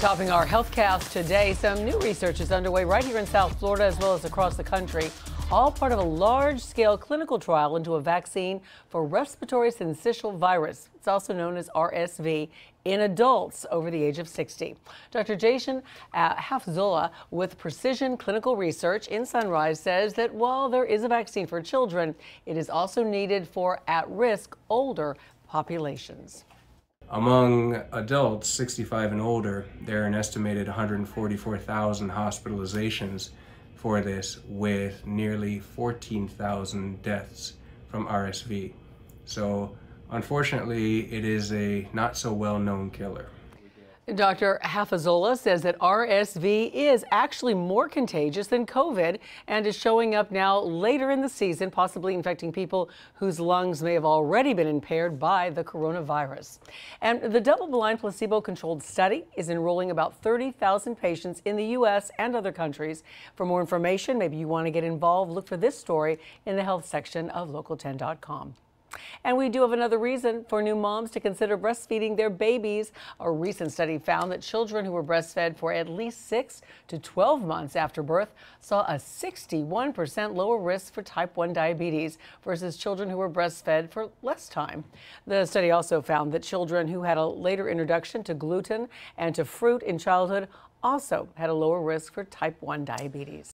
Topping our health cast today, some new research is underway right here in South Florida as well as across the country, all part of a large-scale clinical trial into a vaccine for respiratory syncytial virus. It's also known as RSV in adults over the age of 60. Dr. Jason uh, Hafizullah with Precision Clinical Research in Sunrise says that while there is a vaccine for children, it is also needed for at-risk older populations. Among adults 65 and older, there are an estimated 144,000 hospitalizations for this, with nearly 14,000 deaths from RSV. So, unfortunately, it is a not so well known killer. Dr. Hafizullah says that RSV is actually more contagious than COVID and is showing up now later in the season, possibly infecting people whose lungs may have already been impaired by the coronavirus. And the double-blind placebo-controlled study is enrolling about 30,000 patients in the U.S. and other countries. For more information, maybe you want to get involved, look for this story in the health section of local10.com. And we do have another reason for new moms to consider breastfeeding their babies. A recent study found that children who were breastfed for at least 6 to 12 months after birth saw a 61% lower risk for type 1 diabetes versus children who were breastfed for less time. The study also found that children who had a later introduction to gluten and to fruit in childhood also had a lower risk for type 1 diabetes.